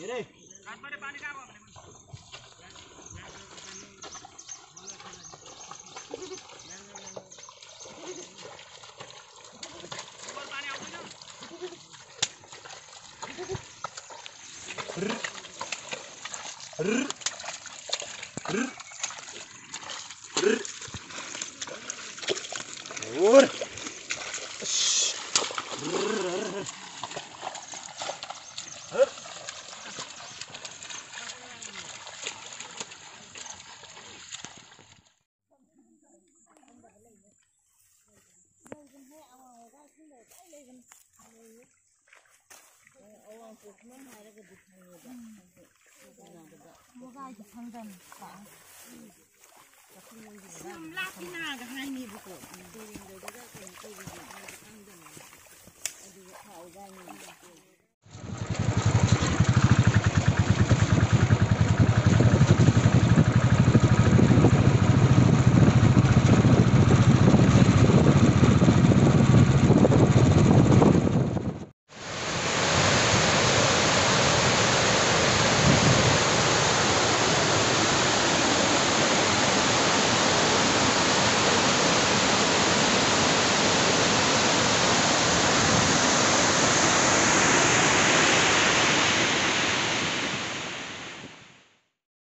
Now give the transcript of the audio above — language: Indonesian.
Kiri. Kantor di panik apa? 좀 라피나가 하니 보고 그린들다가 좀 그리고 좀 당근 어디가 다 오가니